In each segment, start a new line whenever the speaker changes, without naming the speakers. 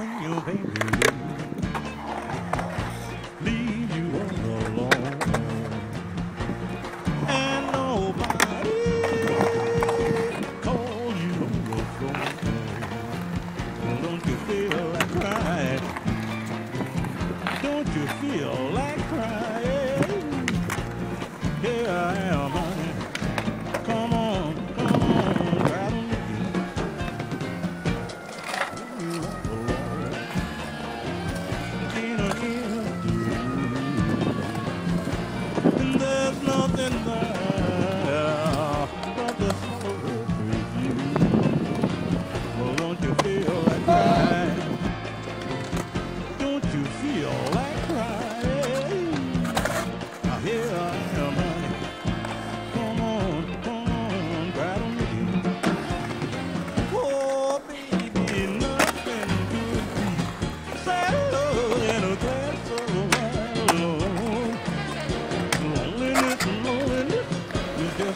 you, baby. Leave you all alone. And nobody you on the phone. Don't you feel like crying?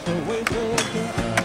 away for the